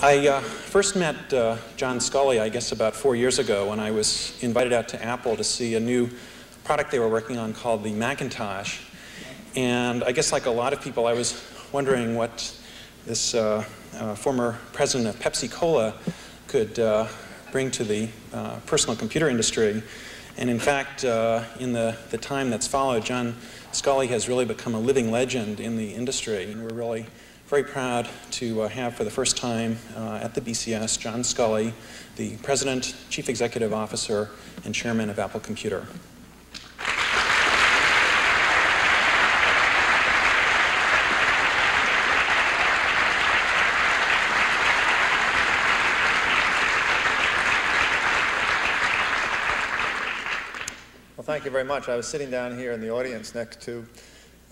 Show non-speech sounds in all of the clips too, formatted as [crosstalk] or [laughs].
I uh, first met uh, John Sculley, I guess, about four years ago when I was invited out to Apple to see a new product they were working on called the Macintosh. And I guess, like a lot of people, I was wondering what this uh, uh former president of Pepsi Cola could uh, bring to the uh, personal computer industry. And in fact, in the, the time that's followed, John Sculley has really become a living legend in the industry. And we're really very proud to uh, have for the first time uh, at the BCS John Sculley, the President, Chief Executive Officer, and Chairman of Apple Computer. Well, thank you very much. I was sitting down here in the audience next to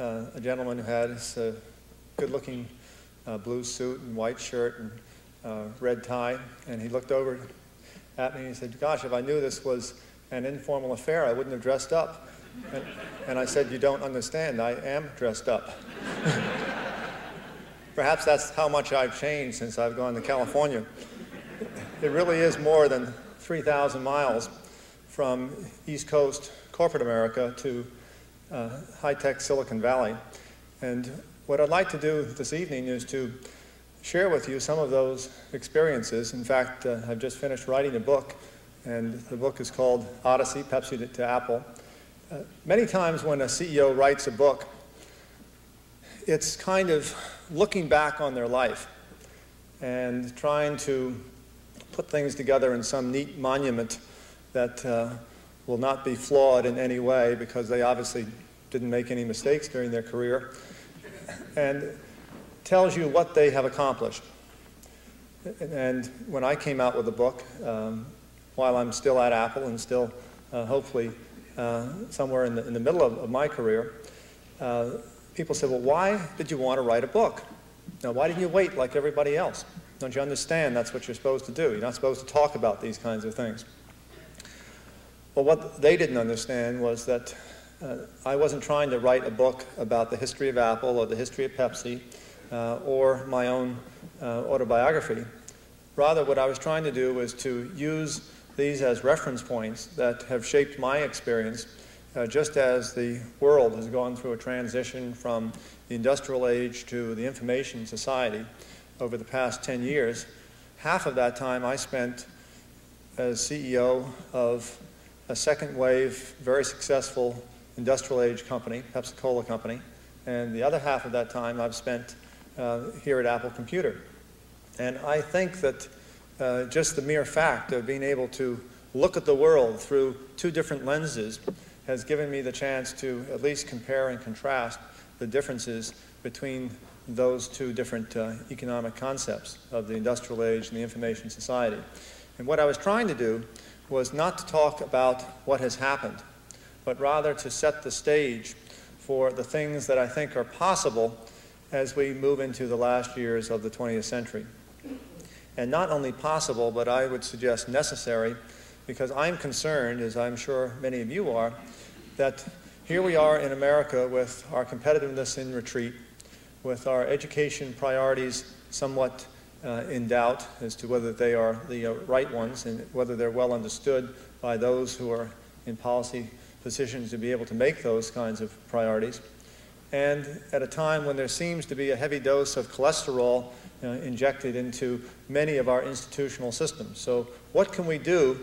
uh, a gentleman who had a good-looking blue suit and white shirt and uh, red tie. And he looked over at me and he said, gosh, if I knew this was an informal affair, I wouldn't have dressed up. And, and I said, you don't understand, I am dressed up. [laughs] Perhaps that's how much I've changed since I've gone to California. It really is more than 3,000 miles from East Coast corporate America to uh, high-tech Silicon Valley. And what I'd like to do this evening is to share with you some of those experiences. In fact, uh, I've just finished writing a book, and the book is called Odyssey, Pepsi to, to Apple. Uh, many times when a CEO writes a book, it's kind of looking back on their life and trying to put things together in some neat monument that uh, will not be flawed in any way because they obviously didn't make any mistakes during their career and tells you what they have accomplished. And when I came out with the book, um, while I'm still at Apple and still uh, hopefully uh, somewhere in the, in the middle of, of my career, uh, people said, well, why did you want to write a book? Now, why didn't you wait like everybody else? Don't you understand that's what you're supposed to do? You're not supposed to talk about these kinds of things. Well, what they didn't understand was that uh, I wasn't trying to write a book about the history of Apple or the history of Pepsi uh, or my own uh, autobiography. Rather, what I was trying to do was to use these as reference points that have shaped my experience uh, just as the world has gone through a transition from the industrial age to the information society over the past 10 years. Half of that time I spent as CEO of a second wave, very successful industrial age company, Pepsi-Cola company, and the other half of that time I've spent uh, here at Apple Computer. And I think that uh, just the mere fact of being able to look at the world through two different lenses has given me the chance to at least compare and contrast the differences between those two different uh, economic concepts of the industrial age and the information society. And what I was trying to do was not to talk about what has happened, but rather to set the stage for the things that I think are possible as we move into the last years of the 20th century. And not only possible, but I would suggest necessary, because I'm concerned, as I'm sure many of you are, that here we are in America with our competitiveness in retreat, with our education priorities somewhat uh, in doubt as to whether they are the uh, right ones and whether they're well understood by those who are in policy positions to be able to make those kinds of priorities. And at a time when there seems to be a heavy dose of cholesterol uh, injected into many of our institutional systems. So what can we do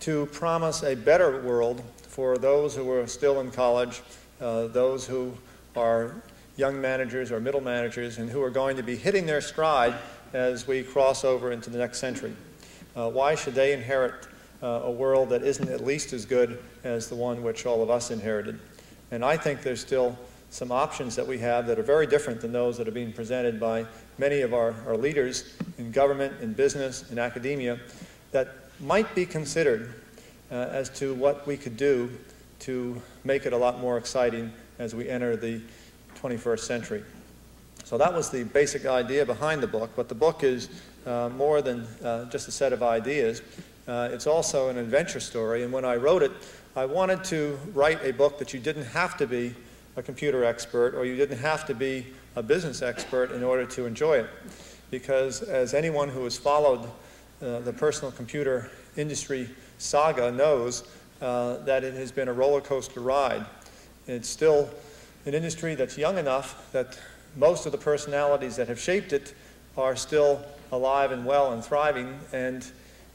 to promise a better world for those who are still in college, uh, those who are young managers or middle managers, and who are going to be hitting their stride as we cross over into the next century? Uh, why should they inherit uh, a world that isn't at least as good as the one which all of us inherited. And I think there's still some options that we have that are very different than those that are being presented by many of our, our leaders in government, in business, in academia, that might be considered uh, as to what we could do to make it a lot more exciting as we enter the 21st century. So that was the basic idea behind the book, but the book is uh, more than uh, just a set of ideas. Uh, it's also an adventure story, and when I wrote it, I wanted to write a book that you didn't have to be a computer expert or you didn't have to be a business expert in order to enjoy it. because as anyone who has followed uh, the personal computer industry saga knows, uh, that it has been a roller coaster ride. It's still an industry that's young enough that most of the personalities that have shaped it are still alive and well and thriving, and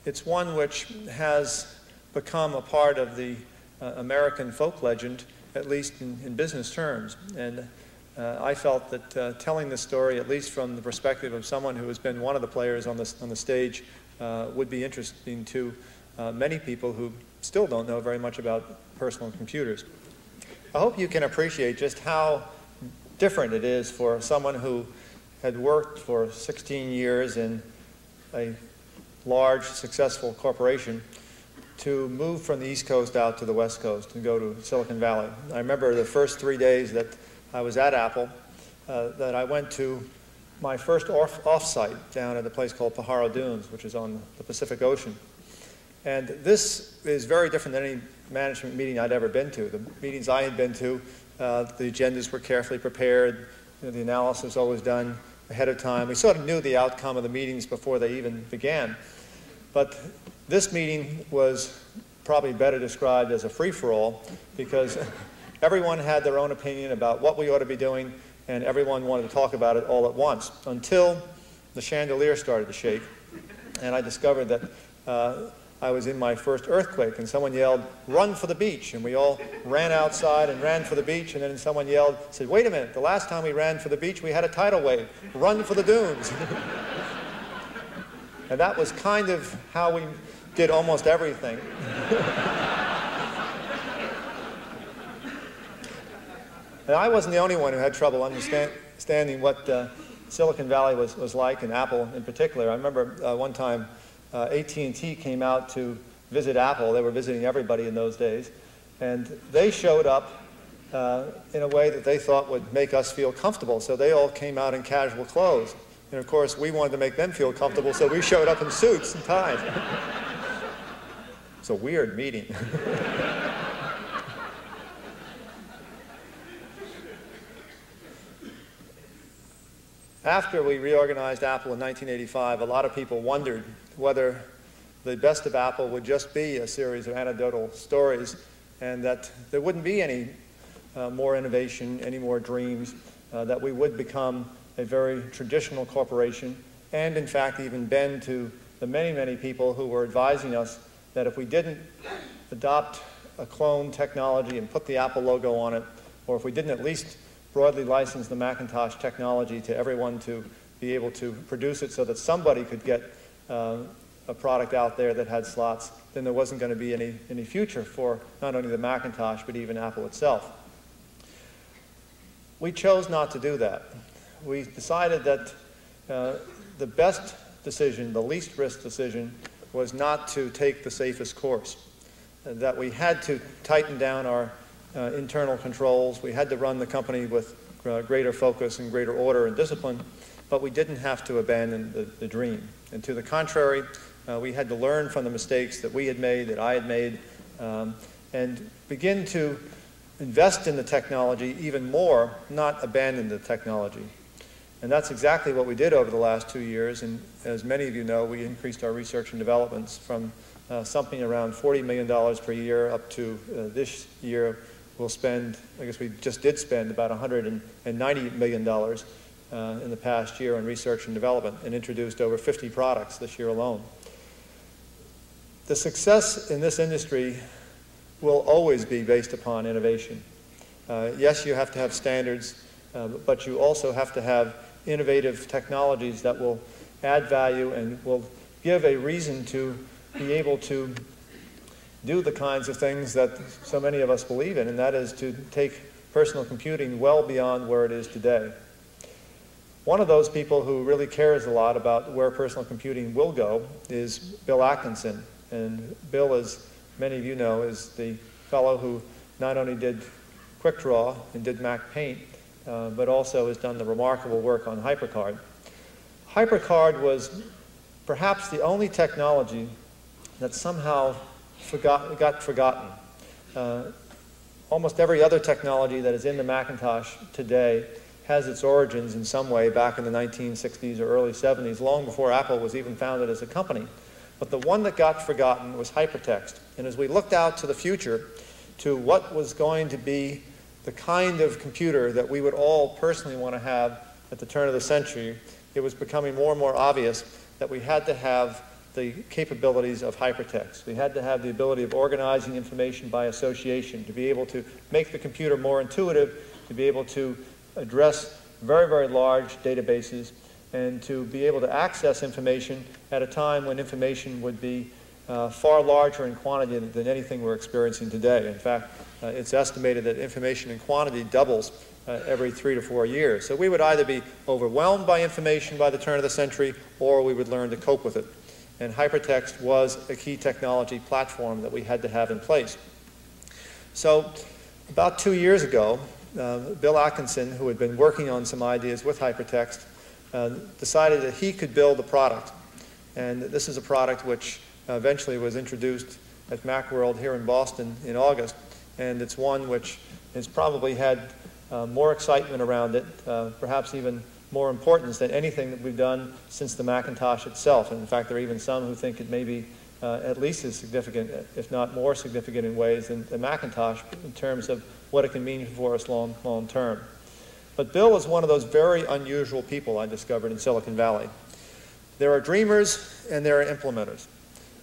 it's one which has become a part of the uh, American folk legend, at least in, in business terms. And uh, I felt that uh, telling this story, at least from the perspective of someone who has been one of the players on the, on the stage, uh, would be interesting to uh, many people who still don't know very much about personal computers. I hope you can appreciate just how different it is for someone who had worked for 16 years in a large, successful corporation to move from the East Coast out to the West Coast and go to Silicon Valley. I remember the first three days that I was at Apple uh, that I went to my first off- offsite down at a place called Pajaro Dunes, which is on the Pacific Ocean. And this is very different than any management meeting I'd ever been to. The meetings I had been to, uh, the agendas were carefully prepared, you know, the analysis always done ahead of time. We sort of knew the outcome of the meetings before they even began. But this meeting was probably better described as a free-for-all because [laughs] everyone had their own opinion about what we ought to be doing and everyone wanted to talk about it all at once until the chandelier started to shake and I discovered that uh, I was in my first earthquake, and someone yelled, run for the beach. And we all ran outside and ran for the beach, and then someone yelled, said, wait a minute, the last time we ran for the beach, we had a tidal wave. Run for the dunes. [laughs] and that was kind of how we did almost everything. [laughs] and I wasn't the only one who had trouble understanding what uh, Silicon Valley was, was like, and Apple in particular. I remember uh, one time uh, AT&T came out to visit Apple. They were visiting everybody in those days. And they showed up uh, in a way that they thought would make us feel comfortable. So they all came out in casual clothes. And of course, we wanted to make them feel comfortable, so we showed up in suits and ties. [laughs] it's a weird meeting. [laughs] After we reorganized Apple in 1985, a lot of people wondered whether the best of Apple would just be a series of anecdotal stories and that there wouldn't be any uh, more innovation, any more dreams, uh, that we would become a very traditional corporation and, in fact, even bend to the many, many people who were advising us that if we didn't adopt a clone technology and put the Apple logo on it, or if we didn't at least broadly license the Macintosh technology to everyone to be able to produce it so that somebody could get uh, a product out there that had slots, then there wasn't going to be any, any future for not only the Macintosh, but even Apple itself. We chose not to do that. We decided that uh, the best decision, the least risk decision, was not to take the safest course. That we had to tighten down our uh, internal controls. We had to run the company with uh, greater focus and greater order and discipline, but we didn't have to abandon the, the dream. And to the contrary, uh, we had to learn from the mistakes that we had made, that I had made, um, and begin to invest in the technology even more, not abandon the technology. And that's exactly what we did over the last two years. And as many of you know, we increased our research and developments from uh, something around $40 million per year up to uh, this year we'll spend, I guess we just did spend about $190 million uh, in the past year on research and development and introduced over 50 products this year alone. The success in this industry will always be based upon innovation. Uh, yes, you have to have standards, uh, but you also have to have innovative technologies that will add value and will give a reason to be able to do the kinds of things that so many of us believe in, and that is to take personal computing well beyond where it is today. One of those people who really cares a lot about where personal computing will go is Bill Atkinson. And Bill, as many of you know, is the fellow who not only did QuickDraw and did MacPaint, uh, but also has done the remarkable work on HyperCard. HyperCard was perhaps the only technology that somehow forgot, got forgotten. Uh, almost every other technology that is in the Macintosh today has its origins in some way back in the 1960s or early 70s, long before Apple was even founded as a company. But the one that got forgotten was hypertext. And as we looked out to the future, to what was going to be the kind of computer that we would all personally want to have at the turn of the century, it was becoming more and more obvious that we had to have the capabilities of hypertext. We had to have the ability of organizing information by association, to be able to make the computer more intuitive, to be able to address very, very large databases, and to be able to access information at a time when information would be uh, far larger in quantity than anything we're experiencing today. In fact, uh, it's estimated that information in quantity doubles uh, every three to four years. So we would either be overwhelmed by information by the turn of the century, or we would learn to cope with it. And hypertext was a key technology platform that we had to have in place. So about two years ago, uh, Bill Atkinson, who had been working on some ideas with hypertext, uh, decided that he could build a product. And this is a product which eventually was introduced at Macworld here in Boston in August. And it's one which has probably had uh, more excitement around it, uh, perhaps even more importance than anything that we've done since the Macintosh itself. And in fact, there are even some who think it may be uh, at least as significant, if not more significant in ways than the Macintosh in terms of what it can mean for us long, long term. But Bill was one of those very unusual people I discovered in Silicon Valley. There are dreamers and there are implementers.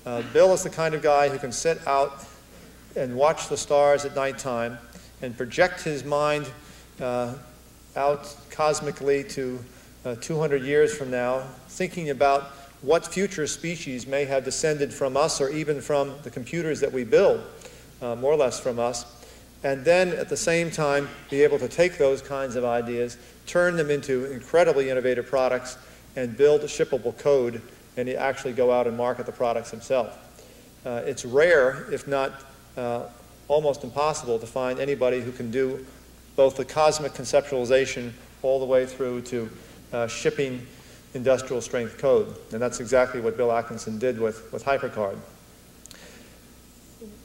Uh, Bill is the kind of guy who can sit out and watch the stars at nighttime and project his mind uh, out cosmically to uh, 200 years from now, thinking about what future species may have descended from us or even from the computers that we build, uh, more or less from us, and then at the same time be able to take those kinds of ideas, turn them into incredibly innovative products, and build shippable code and actually go out and market the products themselves. Uh, it's rare, if not uh, almost impossible, to find anybody who can do both the cosmic conceptualization all the way through to uh, shipping industrial strength code. And that's exactly what Bill Atkinson did with, with HyperCard.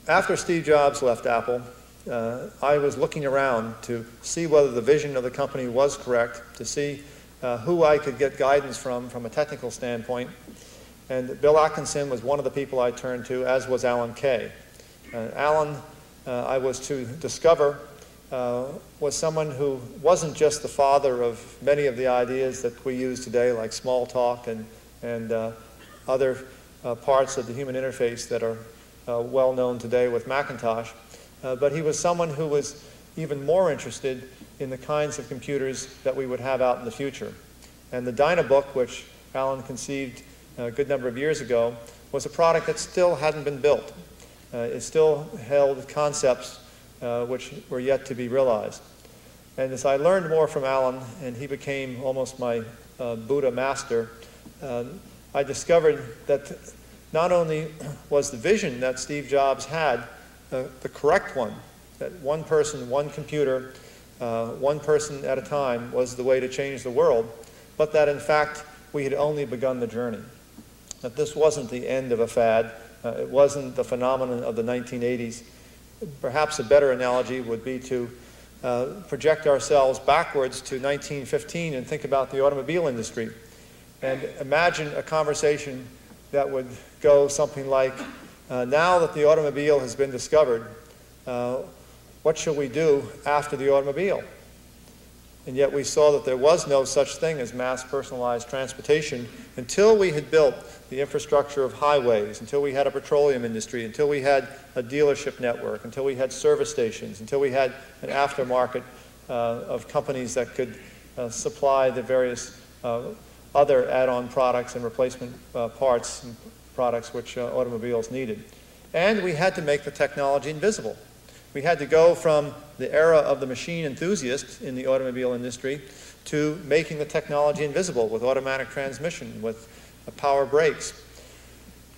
After Steve Jobs left Apple, uh, I was looking around to see whether the vision of the company was correct, to see uh, who I could get guidance from from a technical standpoint. And Bill Atkinson was one of the people I turned to, as was Alan Kay. Uh, Alan, uh, I was to discover, uh, was someone who wasn't just the father of many of the ideas that we use today, like Smalltalk and, and uh, other uh, parts of the human interface that are uh, well known today with Macintosh, but he was someone who was even more interested in the kinds of computers that we would have out in the future. And the Dynabook, which Alan conceived a good number of years ago, was a product that still hadn't been built. Uh, it still held concepts uh, which were yet to be realized. And as I learned more from Alan, and he became almost my uh, Buddha master, uh, I discovered that not only was the vision that Steve Jobs had uh, the correct one, that one person, one computer, uh, one person at a time was the way to change the world, but that in fact we had only begun the journey. That this wasn't the end of a fad, uh, it wasn't the phenomenon of the 1980s. Perhaps a better analogy would be to uh, project ourselves backwards to 1915 and think about the automobile industry. And imagine a conversation that would go something like, uh, now that the automobile has been discovered, uh, what shall we do after the automobile? And yet we saw that there was no such thing as mass personalized transportation until we had built the infrastructure of highways, until we had a petroleum industry, until we had a dealership network, until we had service stations, until we had an aftermarket uh, of companies that could uh, supply the various uh, other add-on products and replacement uh, parts and products which uh, automobiles needed. And we had to make the technology invisible. We had to go from the era of the machine enthusiast in the automobile industry to making the technology invisible with automatic transmission, with power brakes.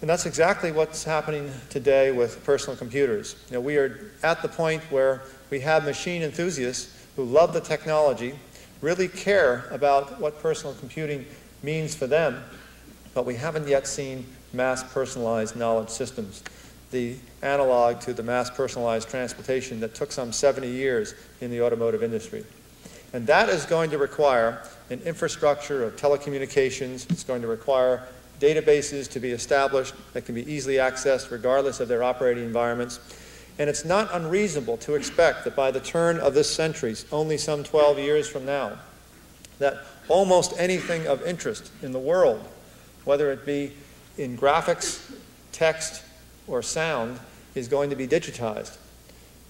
And that's exactly what's happening today with personal computers. You know, we are at the point where we have machine enthusiasts who love the technology, really care about what personal computing means for them, but we haven't yet seen mass personalized knowledge systems the analog to the mass personalized transportation that took some 70 years in the automotive industry. And that is going to require an infrastructure of telecommunications. It's going to require databases to be established that can be easily accessed regardless of their operating environments. And it's not unreasonable to expect that by the turn of this century, only some 12 years from now, that almost anything of interest in the world, whether it be in graphics, text, or sound, is going to be digitized.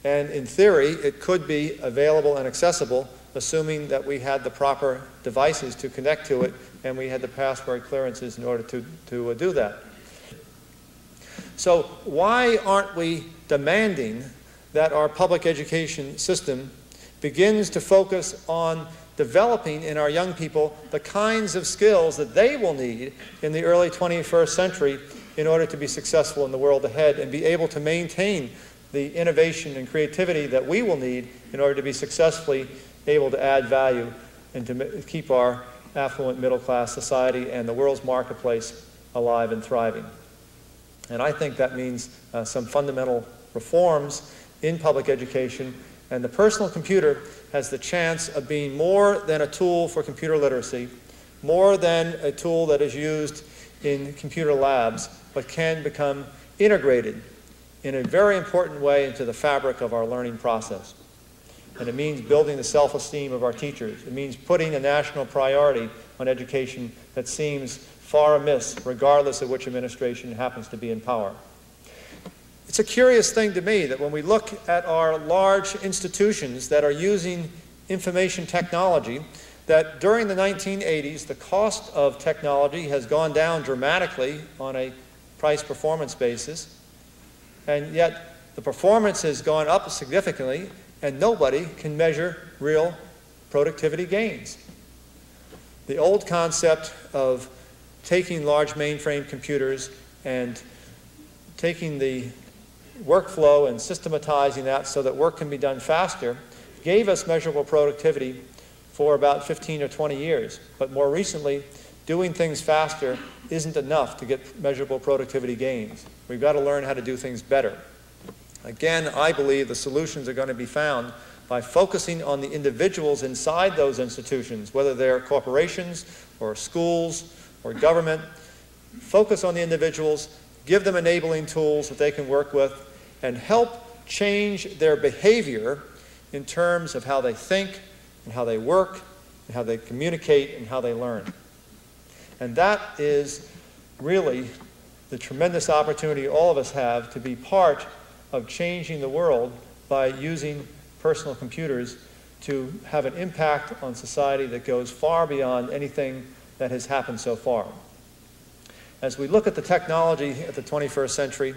And in theory, it could be available and accessible, assuming that we had the proper devices to connect to it and we had the password clearances in order to, to uh, do that. So why aren't we demanding that our public education system begins to focus on developing in our young people the kinds of skills that they will need in the early 21st century in order to be successful in the world ahead and be able to maintain the innovation and creativity that we will need in order to be successfully able to add value and to keep our affluent middle class society and the world's marketplace alive and thriving. And I think that means uh, some fundamental reforms in public education. And the personal computer has the chance of being more than a tool for computer literacy, more than a tool that is used in computer labs, but can become integrated in a very important way into the fabric of our learning process. And it means building the self-esteem of our teachers. It means putting a national priority on education that seems far amiss, regardless of which administration happens to be in power. It's a curious thing to me that when we look at our large institutions that are using information technology, that during the 1980s, the cost of technology has gone down dramatically on a price performance basis, and yet the performance has gone up significantly and nobody can measure real productivity gains. The old concept of taking large mainframe computers and taking the workflow and systematizing that so that work can be done faster gave us measurable productivity for about 15 or 20 years. But more recently, doing things faster isn't enough to get measurable productivity gains. We've got to learn how to do things better. Again, I believe the solutions are going to be found by focusing on the individuals inside those institutions, whether they're corporations or schools or government. Focus on the individuals, give them enabling tools that they can work with, and help change their behavior in terms of how they think and how they work and how they communicate and how they learn. And that is really the tremendous opportunity all of us have to be part of changing the world by using personal computers to have an impact on society that goes far beyond anything that has happened so far. As we look at the technology at the 21st century,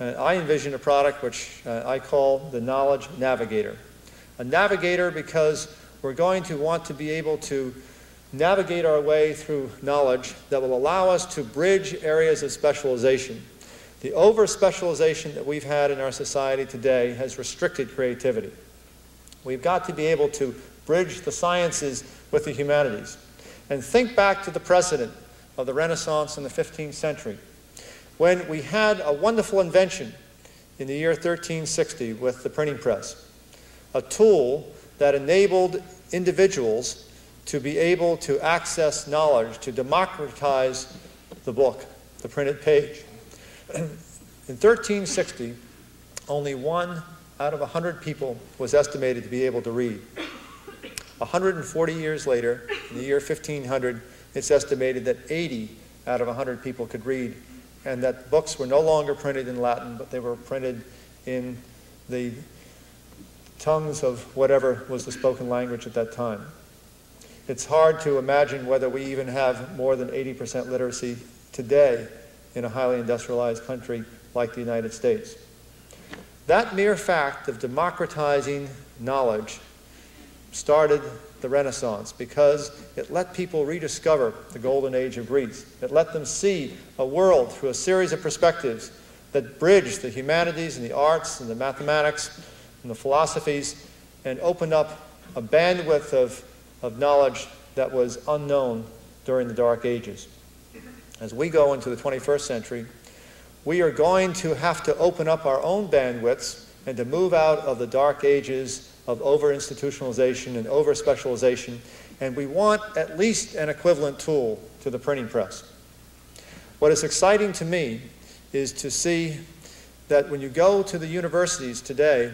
uh, I envision a product which uh, I call the Knowledge Navigator. A navigator because we're going to want to be able to navigate our way through knowledge that will allow us to bridge areas of specialization the over-specialization that we've had in our society today has restricted creativity. We've got to be able to bridge the sciences with the humanities. And think back to the precedent of the Renaissance in the 15th century, when we had a wonderful invention in the year 1360 with the printing press, a tool that enabled individuals to be able to access knowledge, to democratize the book, the printed page. In 1360, only one out of 100 people was estimated to be able to read. 140 years later, in the year 1500, it's estimated that 80 out of 100 people could read, and that books were no longer printed in Latin, but they were printed in the tongues of whatever was the spoken language at that time. It's hard to imagine whether we even have more than 80% literacy today in a highly industrialized country like the United States. That mere fact of democratizing knowledge started the Renaissance because it let people rediscover the golden age of Greece. It let them see a world through a series of perspectives that bridged the humanities and the arts and the mathematics and the philosophies and opened up a bandwidth of, of knowledge that was unknown during the Dark Ages as we go into the 21st century, we are going to have to open up our own bandwidths and to move out of the dark ages of over-institutionalization and over-specialization, and we want at least an equivalent tool to the printing press. What is exciting to me is to see that when you go to the universities today,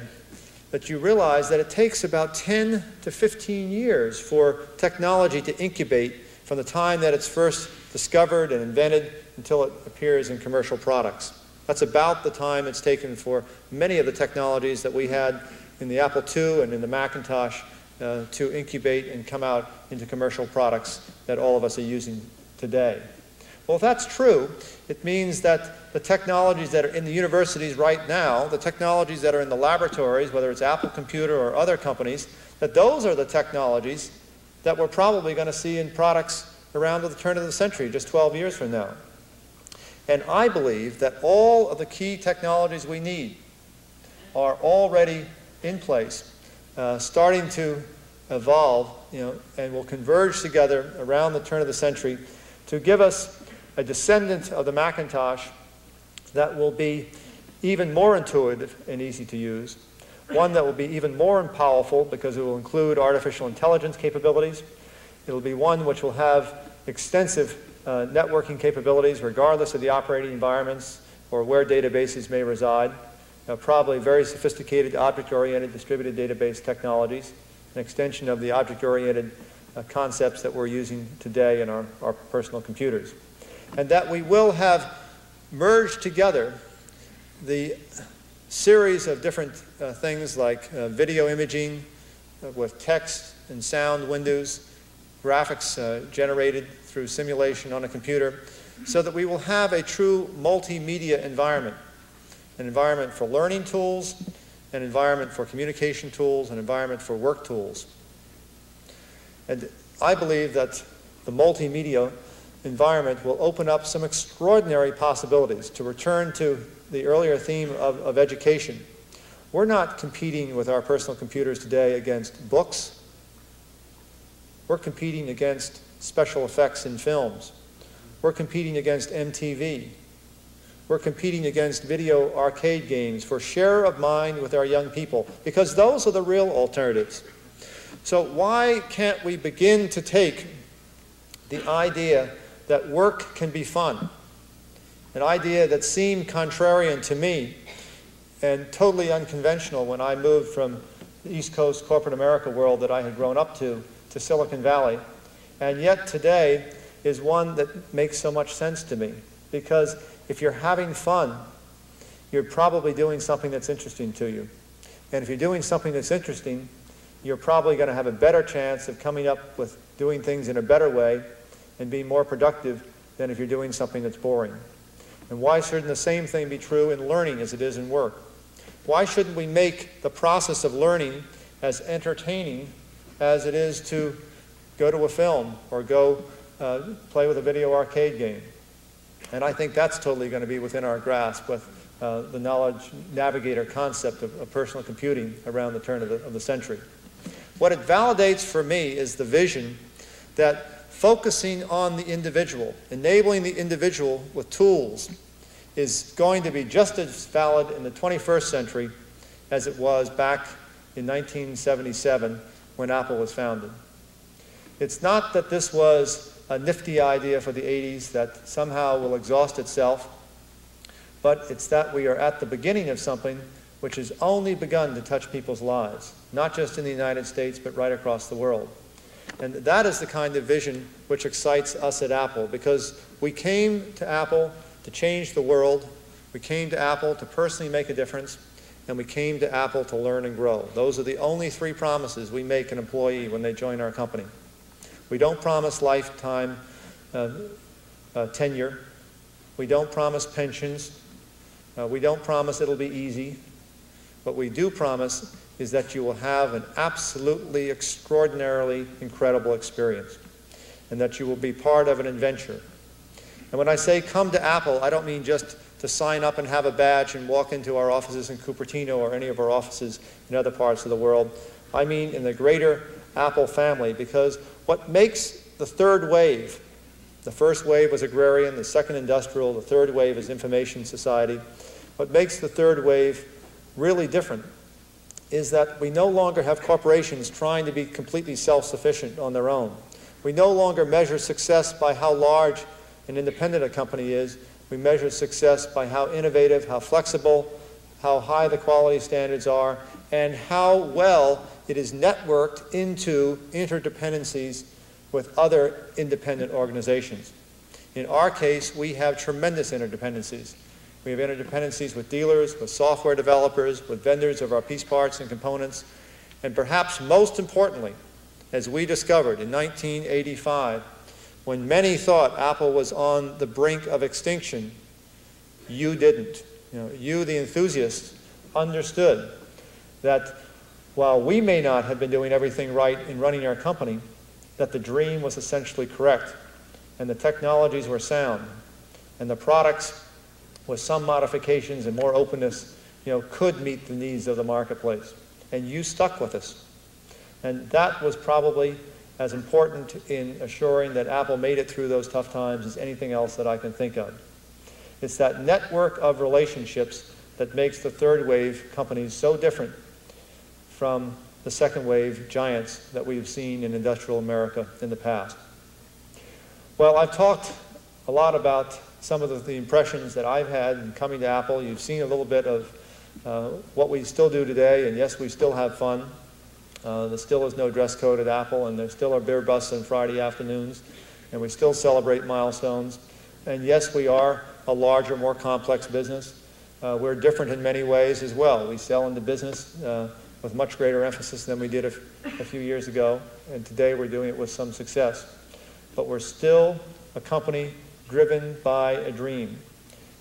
that you realize that it takes about 10 to 15 years for technology to incubate from the time that it's first discovered and invented until it appears in commercial products. That's about the time it's taken for many of the technologies that we had in the Apple II and in the Macintosh uh, to incubate and come out into commercial products that all of us are using today. Well, if that's true, it means that the technologies that are in the universities right now, the technologies that are in the laboratories, whether it's Apple Computer or other companies, that those are the technologies that we're probably going to see in products around the turn of the century, just 12 years from now. And I believe that all of the key technologies we need are already in place, uh, starting to evolve, you know, and will converge together around the turn of the century to give us a descendant of the Macintosh that will be even more intuitive and easy to use, one that will be even more powerful because it will include artificial intelligence capabilities. It will be one which will have extensive uh, networking capabilities regardless of the operating environments or where databases may reside. Uh, probably very sophisticated object-oriented distributed database technologies, an extension of the object-oriented uh, concepts that we're using today in our, our personal computers and that we will have merged together the series of different uh, things like uh, video imaging uh, with text and sound windows, graphics uh, generated through simulation on a computer, so that we will have a true multimedia environment, an environment for learning tools, an environment for communication tools, an environment for work tools. And I believe that the multimedia environment will open up some extraordinary possibilities. To return to the earlier theme of, of education, we're not competing with our personal computers today against books. We're competing against special effects in films. We're competing against MTV. We're competing against video arcade games for share of mind with our young people because those are the real alternatives. So why can't we begin to take the idea that work can be fun. An idea that seemed contrarian to me and totally unconventional when I moved from the East Coast corporate America world that I had grown up to to Silicon Valley. And yet today is one that makes so much sense to me because if you're having fun, you're probably doing something that's interesting to you. And if you're doing something that's interesting, you're probably going to have a better chance of coming up with doing things in a better way and being more productive than if you're doing something that's boring? And why shouldn't the same thing be true in learning as it is in work? Why shouldn't we make the process of learning as entertaining as it is to go to a film or go uh, play with a video arcade game? And I think that's totally going to be within our grasp with uh, the knowledge navigator concept of, of, personal computing around the turn of the, of the century. What it validates for me is the vision that focusing on the individual, enabling the individual with tools, is going to be just as valid in the 21st century as it was back in 1977 when Apple was founded. It's not that this was a nifty idea for the 80s that somehow will exhaust itself, but it's that we are at the beginning of something which has only begun to touch people's lives, not just in the United States, but right across the world. And that is the kind of vision which excites us at Apple because we came to Apple to change the world. We came to Apple to personally make a difference. And we came to Apple to learn and grow. Those are the only three promises we make an employee when they join our company. We don't promise lifetime uh, uh, tenure. We don't promise pensions. Uh, we don't promise it'll be easy. What we do promise is that you will have an absolutely extraordinarily incredible experience and that you will be part of an adventure. And when I say come to Apple, I don't mean just to sign up and have a badge and walk into our offices in Cupertino or any of our offices in other parts of the world. I mean in the greater Apple family because what makes the third wave, the first wave was agrarian, the second industrial, the third wave is information society. What makes the third wave really different is that we no longer have corporations trying to be completely self-sufficient on their own. We no longer measure success by how large and independent a company is. We measure success by how innovative, how flexible, how high the quality standards are, and how well it is networked into interdependencies with other independent organizations. In our case, we have tremendous interdependencies. We have interdependencies with dealers, with software developers, with vendors of our piece parts and components, and perhaps most importantly, as we discovered in 1985, when many thought Apple was on the brink of extinction, you didn't. You, know, you the enthusiast, understood that while we may not have been doing everything right in running our company, that the dream was essentially correct, and the technologies were sound, and the products, with some modifications and more openness, you know, could meet the needs of the marketplace. And you stuck with us. And that was probably as important in assuring that Apple made it through those tough times as anything else that I can think of. It's that network of relationships that makes the third wave companies so different from the second wave giants that we've seen in industrial America in the past. Well, I've talked a lot about some of the, the impressions that I've had in coming to Apple. You've seen a little bit of uh, what we still do today, and yes, we still have fun. Uh, there still is no dress code at Apple, and there still are beer busts on Friday afternoons, and we still celebrate milestones. And yes, we are a larger, more complex business. Uh, we're different in many ways as well. We sell into business uh, with much greater emphasis than we did a, few years ago, and today we're doing it with some success. But we're still a company driven by a dream.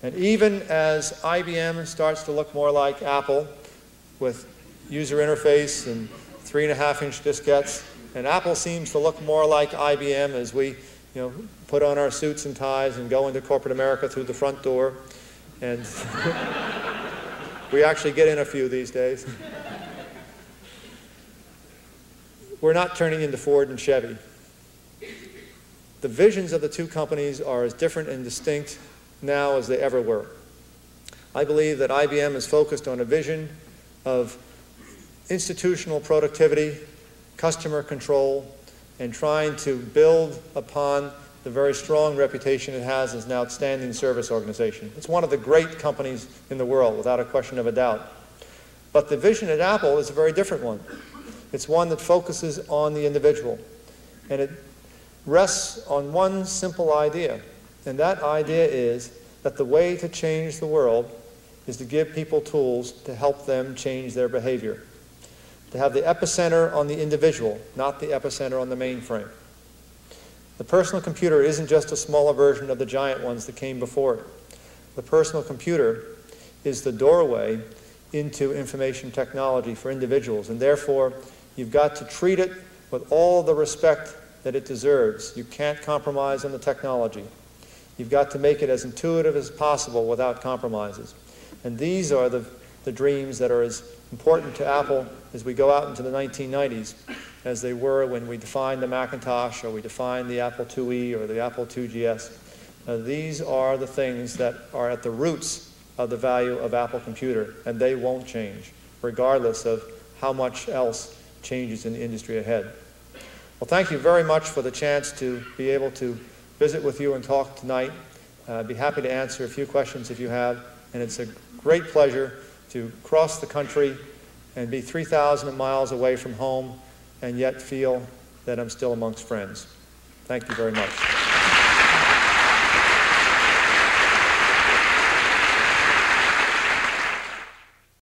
And even as IBM starts to look more like Apple with user interface and three and a half inch diskettes. And Apple seems to look more like IBM as we you know, put on our suits and ties and go into corporate America through the front door. And [laughs] we actually get in a few these days. We're not turning into Ford and Chevy. The visions of the two companies are as different and distinct now as they ever were. I believe that IBM is focused on a vision of institutional productivity, customer control, and trying to build upon the very strong reputation it has as an outstanding service organization. It's one of the great companies in the world, without a question of a doubt. But the vision at Apple is a very different one. It's one that focuses on the individual. And it rests on one simple idea. And that idea is that the way to change the world is to give people tools to help them change their behavior to have the epicenter on the individual, not the epicenter on the mainframe. The personal computer isn't just a smaller version of the giant ones that came before it. The personal computer is the doorway into information technology for individuals, and therefore you've got to treat it with all the respect that it deserves. You can't compromise on the technology. You've got to make it as intuitive as possible without compromises. And these are the, the dreams that are as important to Apple as we go out into the 1990s as they were when we defined the Macintosh or we defined the Apple IIe or the Apple IIgs. Uh, these are the things that are at the roots of the value of Apple Computer, and they won't change, regardless of how much else changes in the industry ahead. Well, thank you very much for the chance to be able to visit with you and talk tonight. Uh, I'd be happy to answer a few questions if you have, and it's a great pleasure to cross the country and be 3,000 miles away from home and yet feel that I'm still amongst friends. Thank you very much.